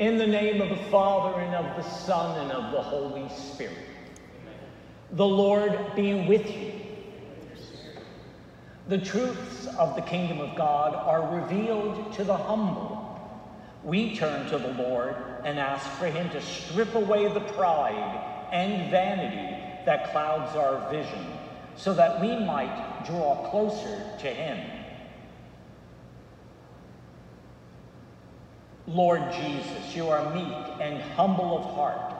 In the name of the Father, and of the Son, and of the Holy Spirit. The Lord be with you. The truths of the kingdom of God are revealed to the humble. We turn to the Lord and ask for him to strip away the pride and vanity that clouds our vision so that we might draw closer to him. Lord Jesus, you are meek and humble of heart.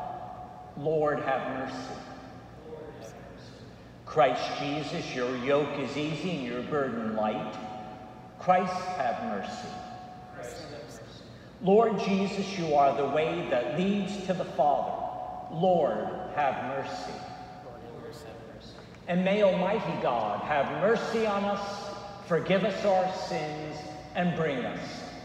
Lord, have mercy. Christ Jesus, your yoke is easy and your burden light. Christ, have mercy. Lord Jesus, you are the way that leads to the Father. Lord, have mercy. And may Almighty God have mercy on us, forgive us our sins, and bring us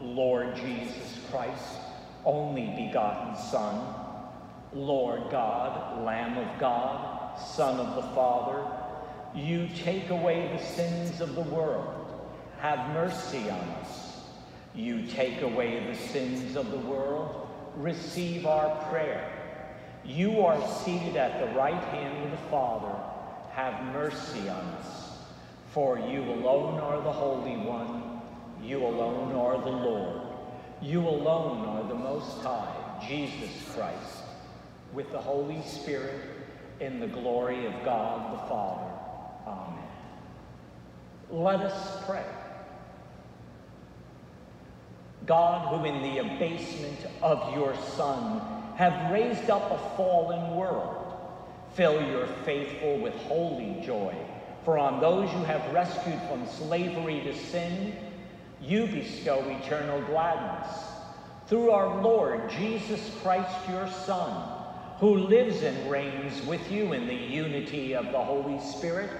Lord Jesus Christ, only begotten Son, Lord God, Lamb of God, Son of the Father, you take away the sins of the world. Have mercy on us. You take away the sins of the world. Receive our prayer. You are seated at the right hand of the Father. Have mercy on us. For you alone are the Holy One. You alone are the Lord. You alone are the Most High, Jesus Christ, with the Holy Spirit in the glory of God the Father. Amen. Let us pray. God, who in the abasement of your Son have raised up a fallen world, fill your faithful with holy joy. For on those you have rescued from slavery to sin, you bestow eternal gladness. Through our Lord Jesus Christ, your Son, who lives and reigns with you in the unity of the Holy Spirit,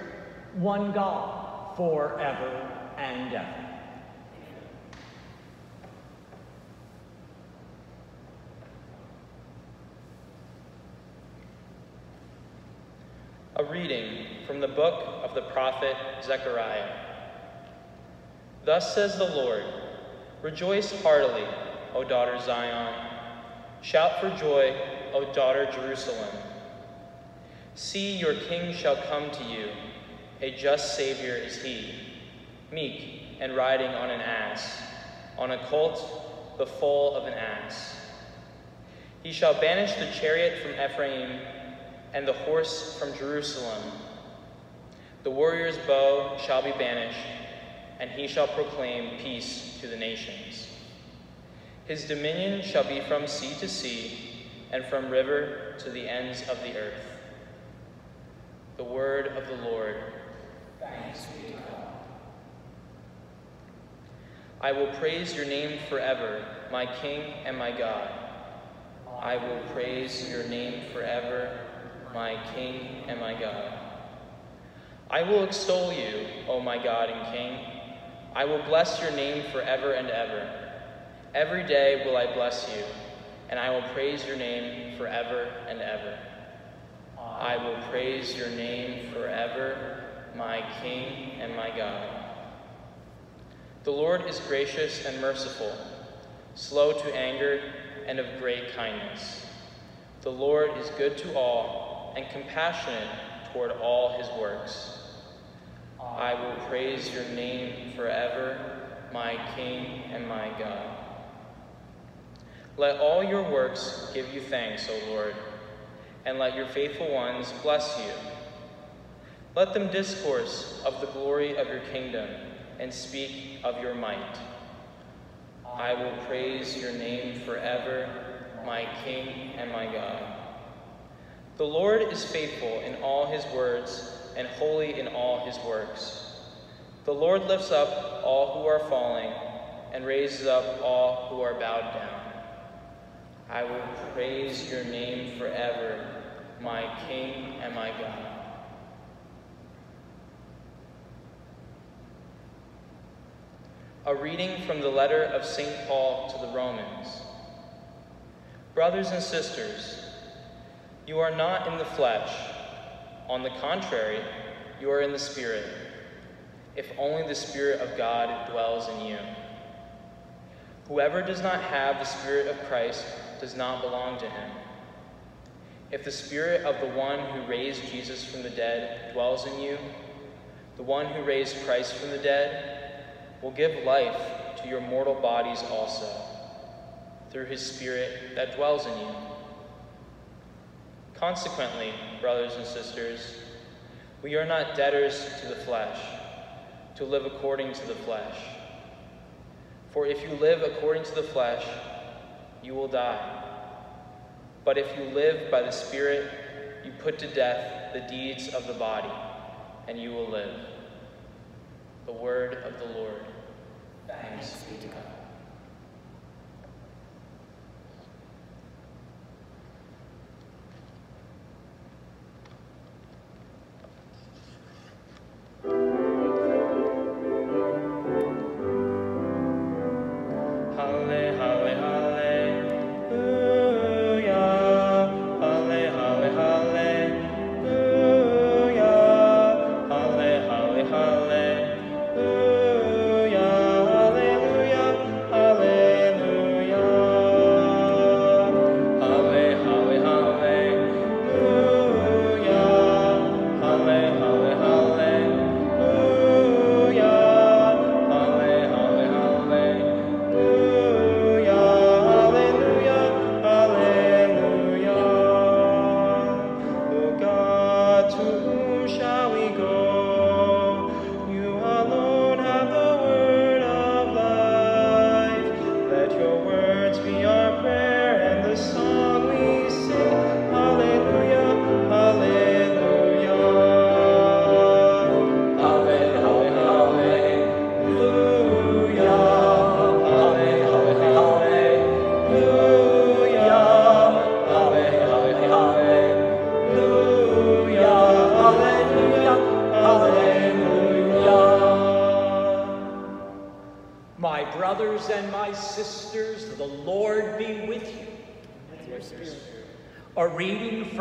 one God, forever and ever. A reading from the book of the prophet Zechariah. Thus says the Lord Rejoice heartily, O daughter Zion. Shout for joy, O daughter Jerusalem. See, your king shall come to you. A just Savior is he, meek and riding on an ass, on a colt, the foal of an ass. He shall banish the chariot from Ephraim and the horse from Jerusalem. The warrior's bow shall be banished, and he shall proclaim peace to the nations. His dominion shall be from sea to sea, and from river to the ends of the earth. The word of the Lord. Thanks be to God. I will praise your name forever, my King and my God. I will praise your name forever, my King and my God. I will extol you, O my God and King. I will bless your name forever and ever. Every day will I bless you, and I will praise your name forever and ever. I will praise your name forever, my King and my God. The Lord is gracious and merciful, slow to anger, and of great kindness. The Lord is good to all and compassionate toward all his works. I will praise your name forever, my King and my God. Let all your works give you thanks, O Lord, and let your faithful ones bless you. Let them discourse of the glory of your kingdom and speak of your might. I will praise your name forever, my King and my God. The Lord is faithful in all his words and holy in all his works. The Lord lifts up all who are falling and raises up all who are bowed down. I will praise your name forever, my King and my God. A reading from the letter of St. Paul to the Romans. Brothers and sisters, you are not in the flesh. On the contrary, you are in the Spirit, if only the Spirit of God dwells in you. Whoever does not have the Spirit of Christ does not belong to him. If the Spirit of the one who raised Jesus from the dead dwells in you, the one who raised Christ from the dead will give life to your mortal bodies also, through his Spirit that dwells in you. Consequently, brothers and sisters, we are not debtors to the flesh, to live according to the flesh. For if you live according to the flesh, you will die. But if you live by the Spirit, you put to death the deeds of the body, and you will live. The word of the Lord. Thanks be to God.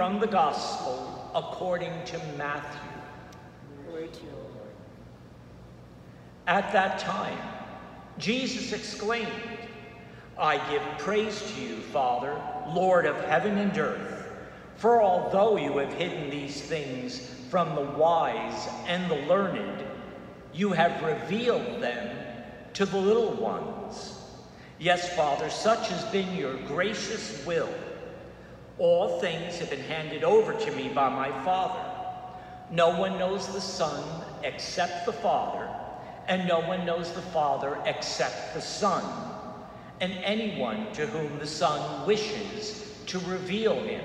From the Gospel according to Matthew. At that time, Jesus exclaimed, I give praise to you, Father, Lord of heaven and earth, for although you have hidden these things from the wise and the learned, you have revealed them to the little ones. Yes, Father, such has been your gracious will. All things have been handed over to me by my Father. No one knows the Son except the Father, and no one knows the Father except the Son, and anyone to whom the Son wishes to reveal him.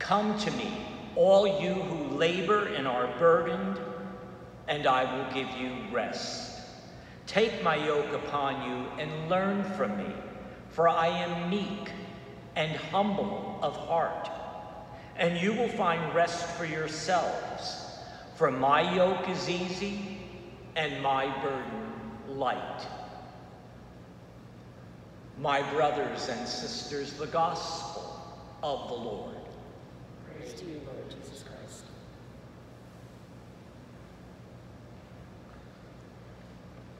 Come to me, all you who labor and are burdened, and I will give you rest. Take my yoke upon you and learn from me, for I am meek and humble of heart, and you will find rest for yourselves. For my yoke is easy and my burden light. My brothers and sisters, the gospel of the Lord. Praise to you, Lord Jesus Christ.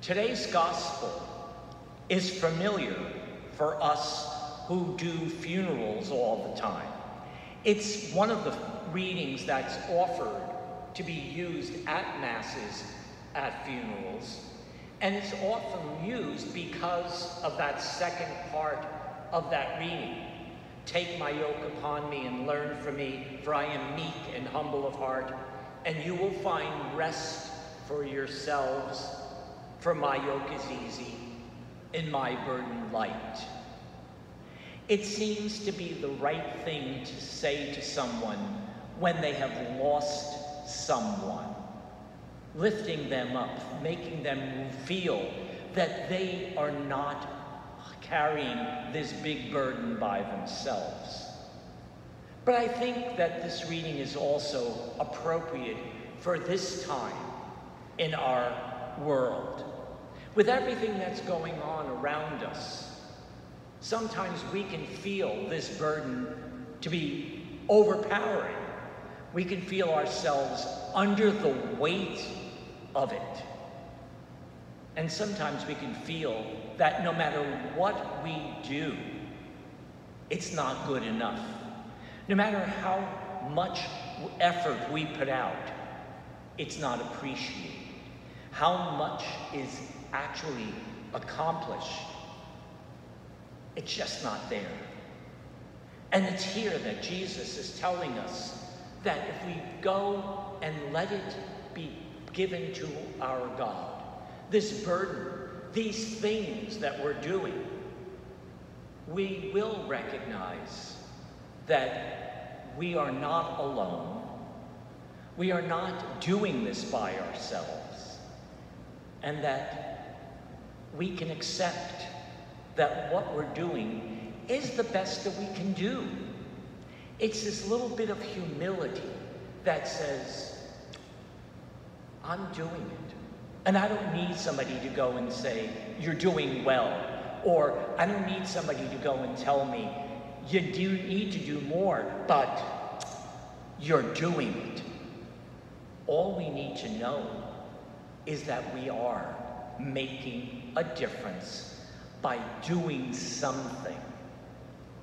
Today's gospel is familiar for us who do funerals all the time. It's one of the readings that's offered to be used at masses at funerals, and it's often used because of that second part of that reading. Take my yoke upon me and learn from me, for I am meek and humble of heart, and you will find rest for yourselves, for my yoke is easy and my burden light. It seems to be the right thing to say to someone when they have lost someone, lifting them up, making them feel that they are not carrying this big burden by themselves. But I think that this reading is also appropriate for this time in our world. With everything that's going on around us, sometimes we can feel this burden to be overpowering. We can feel ourselves under the weight of it. And sometimes we can feel that no matter what we do, it's not good enough. No matter how much effort we put out, it's not appreciated. How much is actually accomplished, it's just not there. And it's here that Jesus is telling us that if we go and let it be given to our God, this burden, these things that we're doing, we will recognize that we are not alone. We are not doing this by ourselves. And that we can accept that what we're doing is the best that we can do. It's this little bit of humility that says, I'm doing it. And I don't need somebody to go and say, You're doing well. Or I don't need somebody to go and tell me, You do need to do more, but you're doing it. All we need to know is that we are making a difference by doing something,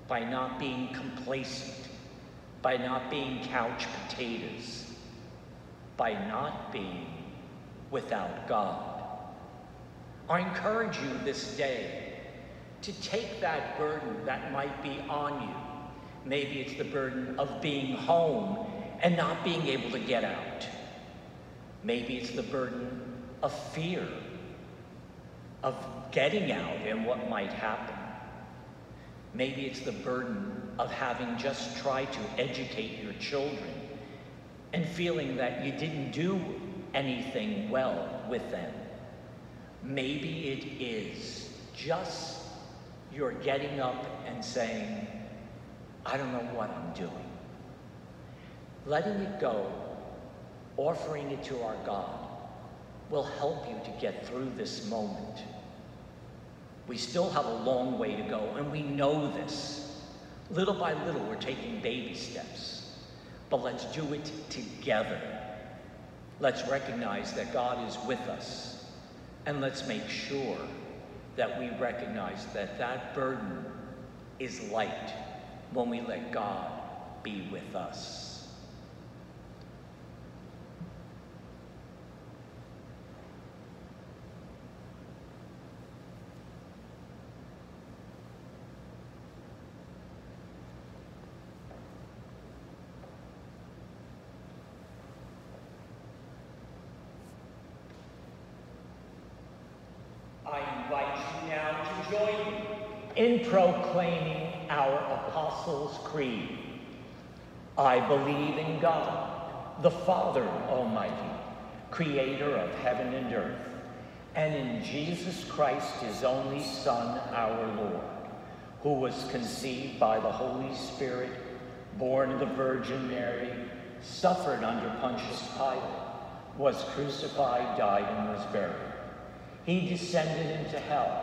by not being complacent, by not being couch potatoes, by not being without God. I encourage you this day to take that burden that might be on you. Maybe it's the burden of being home and not being able to get out. Maybe it's the burden of fear, of getting out and what might happen. Maybe it's the burden of having just tried to educate your children and feeling that you didn't do anything well with them. Maybe it is just you're getting up and saying, I don't know what I'm doing. Letting it go, offering it to our God, will help you to get through this moment. We still have a long way to go, and we know this. Little by little, we're taking baby steps. But let's do it together. Let's recognize that God is with us. And let's make sure that we recognize that that burden is light when we let God be with us. I invite you now to join me in proclaiming our Apostles' Creed. I believe in God, the Father Almighty, creator of heaven and earth, and in Jesus Christ, his only Son, our Lord, who was conceived by the Holy Spirit, born of the Virgin Mary, suffered under Pontius Pilate, was crucified, died, and was buried. He descended into hell.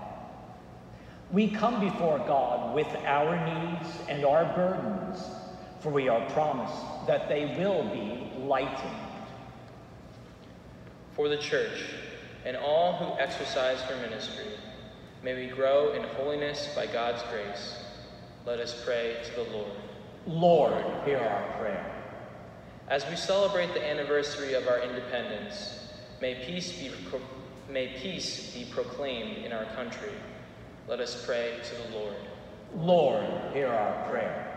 We come before God with our needs and our burdens, for we are promised that they will be lightened. For the church and all who exercise her ministry, may we grow in holiness by God's grace. Let us pray to the Lord. Lord, hear our prayer. As we celebrate the anniversary of our independence, may peace be, may peace be proclaimed in our country. Let us pray to the Lord. Lord, hear our prayer.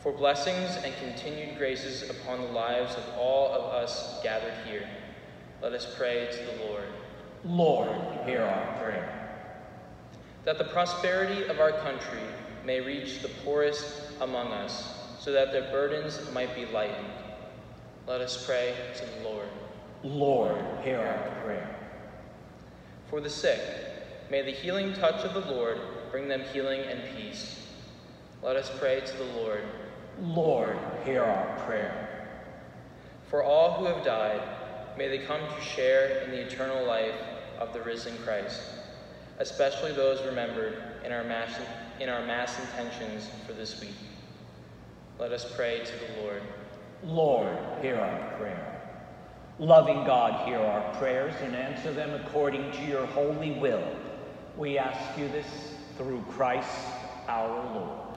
For blessings and continued graces upon the lives of all of us gathered here, let us pray to the Lord. Lord, hear our prayer. That the prosperity of our country may reach the poorest among us, so that their burdens might be lightened. Let us pray to the Lord. Lord, hear our prayer. For the sick, may the healing touch of the Lord bring them healing and peace. Let us pray to the Lord. Lord, hear our prayer. For all who have died, may they come to share in the eternal life of the risen Christ, especially those remembered in our mass, in our mass intentions for this week. Let us pray to the Lord. Lord, hear our prayer. Loving God, hear our prayers and answer them according to your holy will. We ask you this through Christ our Lord.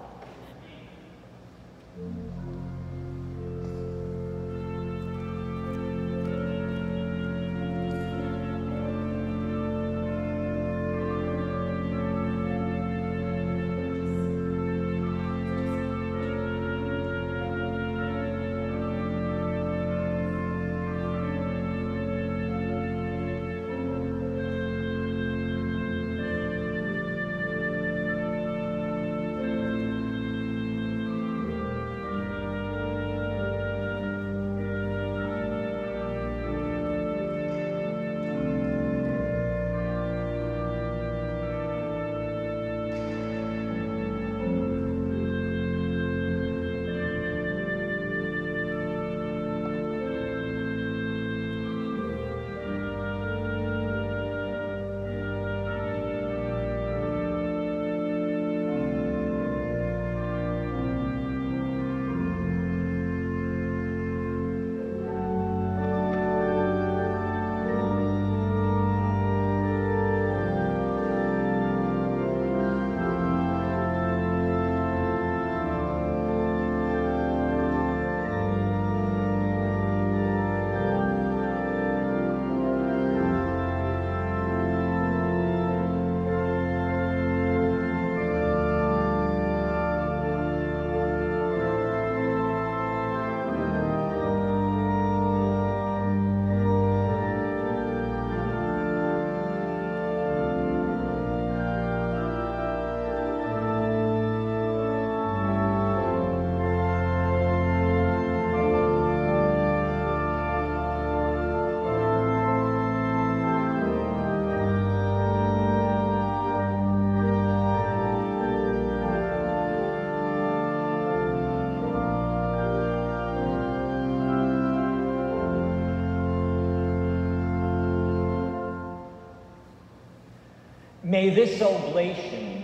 May this oblation,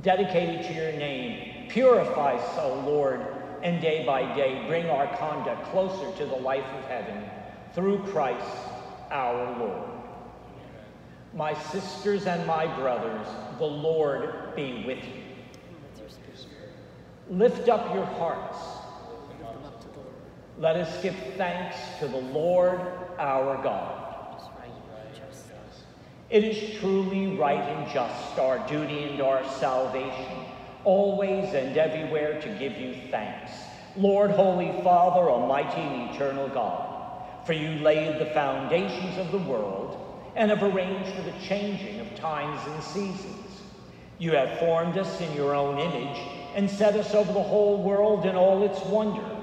dedicated to your name, purify us, O Lord, and day by day bring our conduct closer to the life of heaven through Christ our Lord. My sisters and my brothers, the Lord be with you. Lift up your hearts. Let us give thanks to the Lord our God. It is right and just. It is truly right and just, our duty and our salvation, always and everywhere to give you thanks. Lord, Holy Father, Almighty and Eternal God, for you laid the foundations of the world and have arranged for the changing of times and seasons. You have formed us in your own image and set us over the whole world in all its wonder,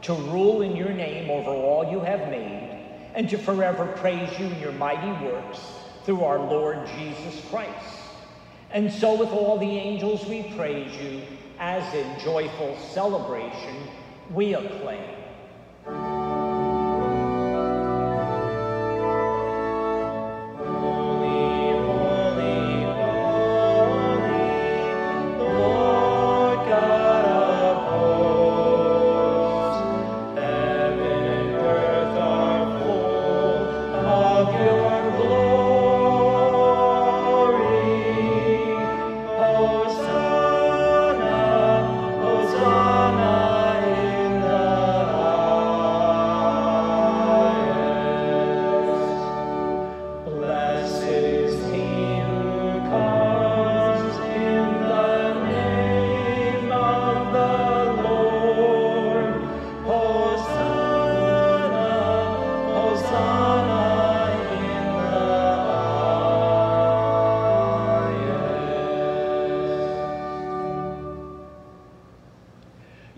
to rule in your name over all you have made, and to forever praise you in your mighty works through our Lord Jesus Christ. And so, with all the angels, we praise you as in joyful celebration we acclaim.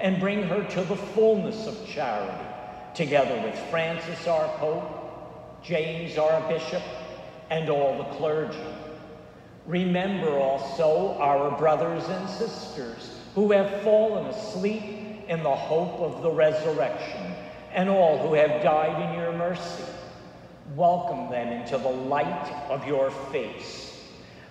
and bring her to the fullness of charity, together with Francis, our Pope, James, our Bishop, and all the clergy. Remember also our brothers and sisters who have fallen asleep in the hope of the resurrection, and all who have died in your mercy. Welcome them into the light of your face.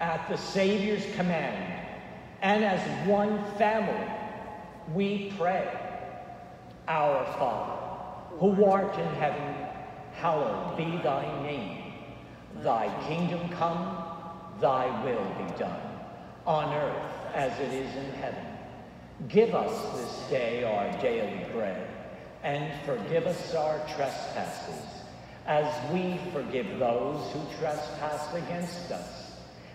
At the Savior's command, and as one family, we pray, Our Father, who art in heaven, hallowed be thy name. Thy kingdom come, thy will be done, on earth as it is in heaven. Give us this day our daily bread, and forgive us our trespasses, as we forgive those who trespass against us.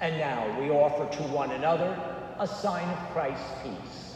And now we offer to one another a sign of Christ's peace.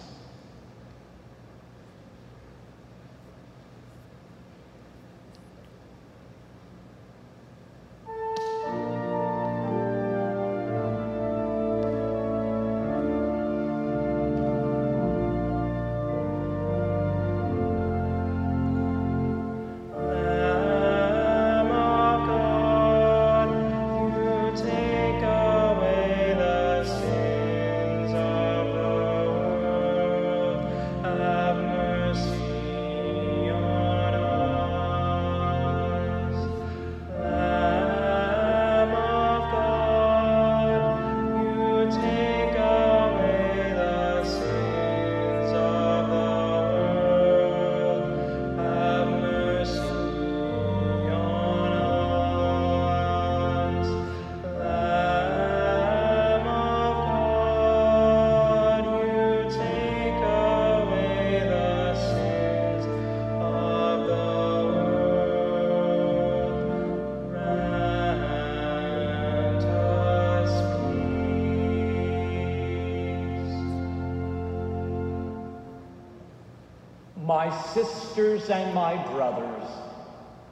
My sisters and my brothers,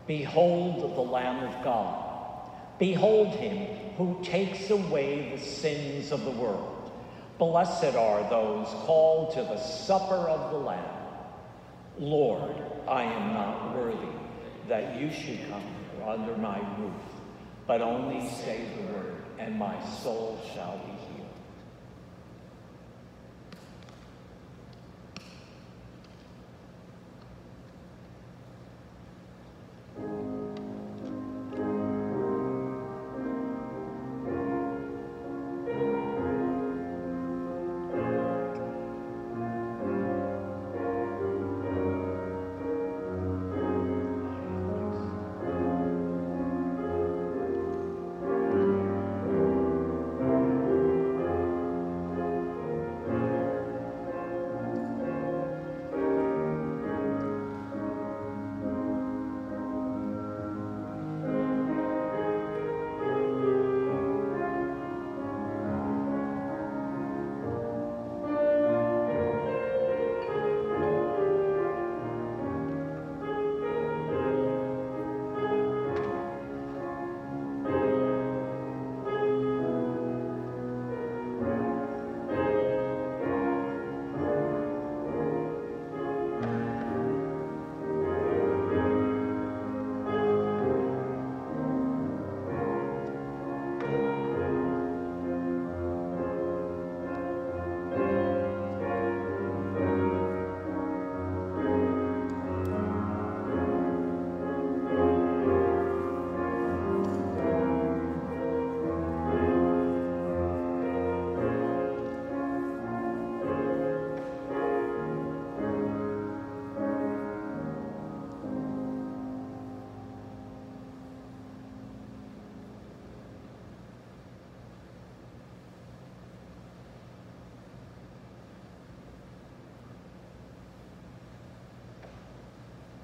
behold the Lamb of God. Behold him who takes away the sins of the world. Blessed are those called to the supper of the Lamb. Lord, I am not worthy that you should come under my roof, but only say the word, and my soul shall be healed.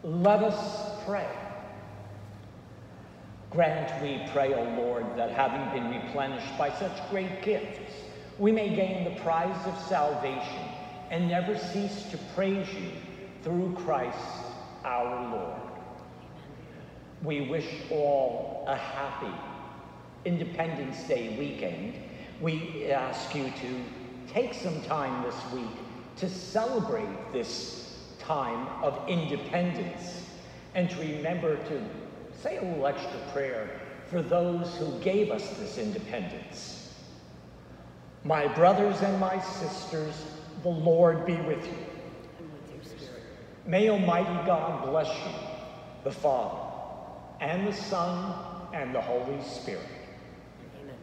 Let us pray. Grant, we pray, O Lord, that having been replenished by such great gifts, we may gain the prize of salvation and never cease to praise you through Christ our Lord. We wish all a happy Independence Day weekend. We ask you to take some time this week to celebrate this time of independence and to remember to say a little extra prayer for those who gave us this independence. My brothers and my sisters, the Lord be with you. And with your spirit. May Almighty God bless you, the Father, and the Son, and the Holy Spirit. Amen.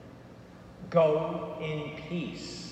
Go in peace.